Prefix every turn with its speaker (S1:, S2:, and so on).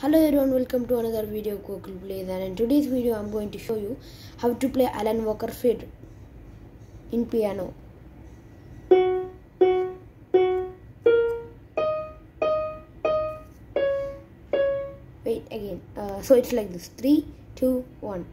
S1: Hello everyone, welcome to another video of Gokul Plays and in today's video I'm going to show you how to play Alan Walker Fade in piano. Wait again. Uh, so it's like this: three, two, one.